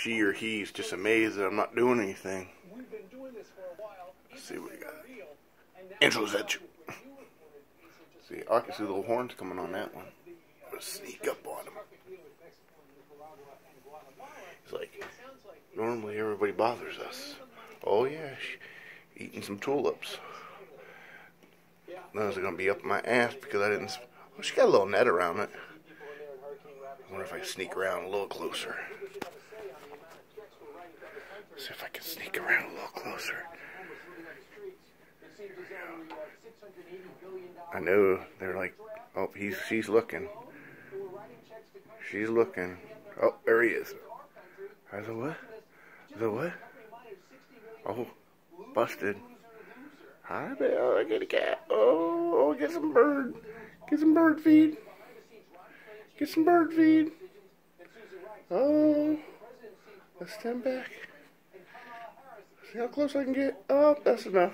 she or he's just amazed that I'm not doing anything. Let's see what we got. Angelo's Edge you. See, I can see the little horns coming on that one. Sneak up on him. He's like, normally everybody bothers us. Oh yeah, eating some tulips. Those are gonna be up my ass because I didn't. Oh, she got a little net around it. I wonder if I sneak around a little closer. See if I can sneak around a little closer. I know they're like, oh, he's she's looking. She's looking. Oh, there he is. The what? The what? Oh, busted. Hi, Bill. I get a cat. Oh, get some bird. Get some bird feed. Get some bird feed. Oh, let's stand back. See how close I can get. Oh, that's enough.